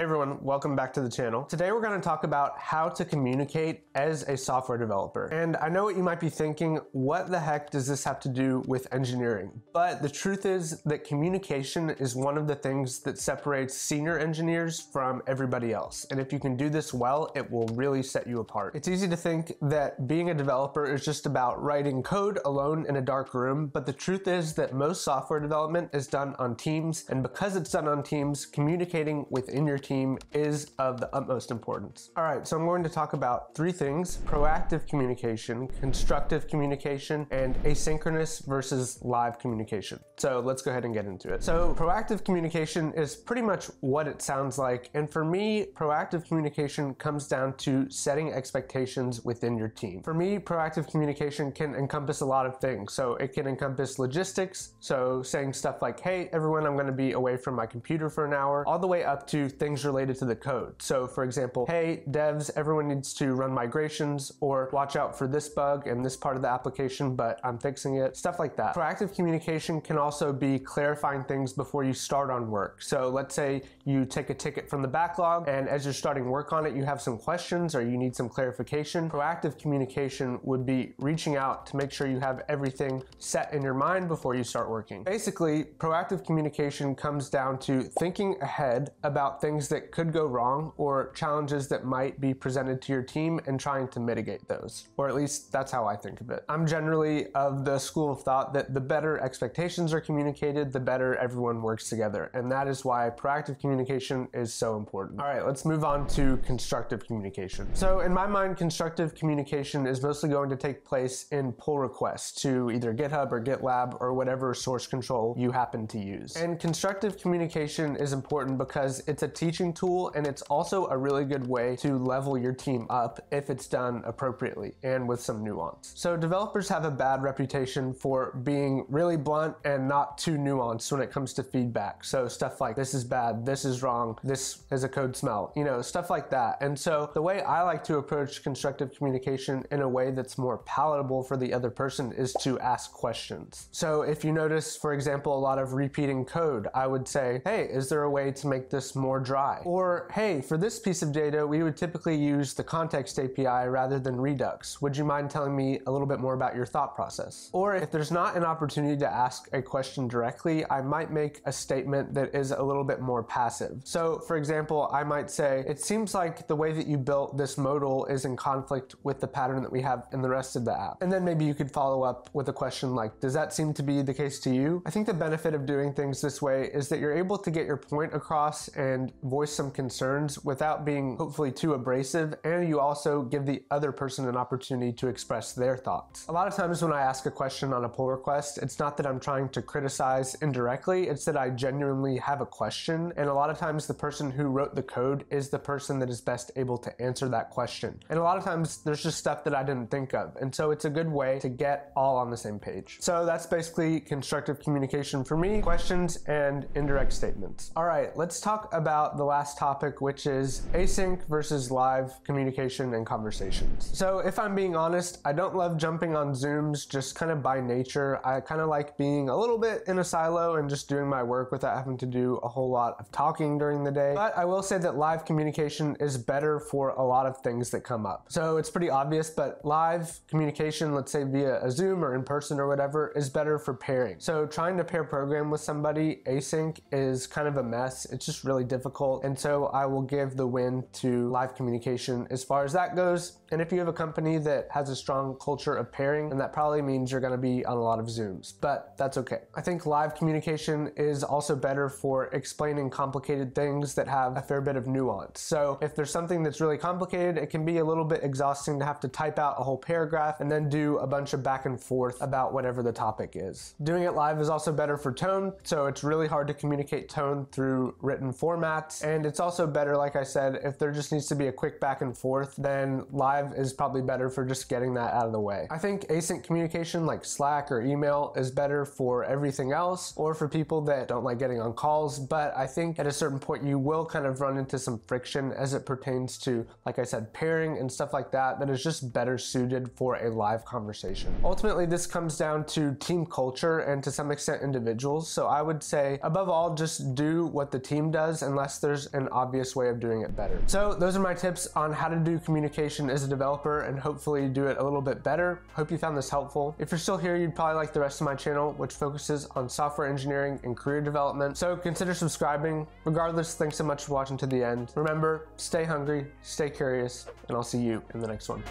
Hey everyone, welcome back to the channel. Today we're going to talk about how to communicate as a software developer. And I know what you might be thinking, what the heck does this have to do with engineering? But the truth is that communication is one of the things that separates senior engineers from everybody else. And if you can do this well, it will really set you apart. It's easy to think that being a developer is just about writing code alone in a dark room, but the truth is that most software development is done on teams. And because it's done on teams, communicating within your team team is of the utmost importance. All right, so I'm going to talk about three things, proactive communication, constructive communication, and asynchronous versus live communication. So let's go ahead and get into it. So proactive communication is pretty much what it sounds like. And for me, proactive communication comes down to setting expectations within your team. For me, proactive communication can encompass a lot of things. So it can encompass logistics. So saying stuff like, hey, everyone, I'm gonna be away from my computer for an hour, all the way up to things things related to the code. So for example, hey, devs, everyone needs to run migrations or watch out for this bug in this part of the application, but I'm fixing it, stuff like that. Proactive communication can also be clarifying things before you start on work. So let's say you take a ticket from the backlog and as you're starting work on it, you have some questions or you need some clarification. Proactive communication would be reaching out to make sure you have everything set in your mind before you start working. Basically, proactive communication comes down to thinking ahead about things that could go wrong or challenges that might be presented to your team and trying to mitigate those. Or at least that's how I think of it. I'm generally of the school of thought that the better expectations are communicated, the better everyone works together. And that is why proactive communication is so important. All right, let's move on to constructive communication. So in my mind, constructive communication is mostly going to take place in pull requests to either GitHub or GitLab or whatever source control you happen to use. And constructive communication is important because it's a teaching tool, and it's also a really good way to level your team up if it's done appropriately and with some nuance. So developers have a bad reputation for being really blunt and not too nuanced when it comes to feedback. So stuff like this is bad, this is wrong, this is a code smell, you know, stuff like that. And so the way I like to approach constructive communication in a way that's more palatable for the other person is to ask questions. So if you notice, for example, a lot of repeating code, I would say, hey, is there a way to make this more dry? Or, hey, for this piece of data, we would typically use the context API rather than Redux. Would you mind telling me a little bit more about your thought process? Or if there's not an opportunity to ask a question directly, I might make a statement that is a little bit more passive. So for example, I might say, it seems like the way that you built this modal is in conflict with the pattern that we have in the rest of the app. And then maybe you could follow up with a question like, does that seem to be the case to you? I think the benefit of doing things this way is that you're able to get your point across and voice some concerns without being hopefully too abrasive, and you also give the other person an opportunity to express their thoughts. A lot of times when I ask a question on a pull request, it's not that I'm trying to criticize indirectly, it's that I genuinely have a question, and a lot of times the person who wrote the code is the person that is best able to answer that question. And a lot of times there's just stuff that I didn't think of, and so it's a good way to get all on the same page. So that's basically constructive communication for me, questions and indirect statements. All right, let's talk about the last topic, which is async versus live communication and conversations. So if I'm being honest, I don't love jumping on Zooms just kind of by nature. I kind of like being a little bit in a silo and just doing my work without having to do a whole lot of talking during the day. But I will say that live communication is better for a lot of things that come up. So it's pretty obvious, but live communication, let's say via a Zoom or in person or whatever, is better for pairing. So trying to pair program with somebody async is kind of a mess. It's just really difficult and so I will give the win to live communication as far as that goes. And if you have a company that has a strong culture of pairing, then that probably means you're gonna be on a lot of Zooms, but that's okay. I think live communication is also better for explaining complicated things that have a fair bit of nuance. So if there's something that's really complicated, it can be a little bit exhausting to have to type out a whole paragraph and then do a bunch of back and forth about whatever the topic is. Doing it live is also better for tone, so it's really hard to communicate tone through written formats and it's also better, like I said, if there just needs to be a quick back and forth, then live is probably better for just getting that out of the way. I think async communication like Slack or email is better for everything else or for people that don't like getting on calls. But I think at a certain point, you will kind of run into some friction as it pertains to, like I said, pairing and stuff like that, that is just better suited for a live conversation. Ultimately, this comes down to team culture and to some extent individuals. So I would say above all, just do what the team does unless there's there's an obvious way of doing it better. So those are my tips on how to do communication as a developer and hopefully do it a little bit better. Hope you found this helpful. If you're still here, you'd probably like the rest of my channel, which focuses on software engineering and career development. So consider subscribing. Regardless, thanks so much for watching to the end. Remember, stay hungry, stay curious, and I'll see you in the next one.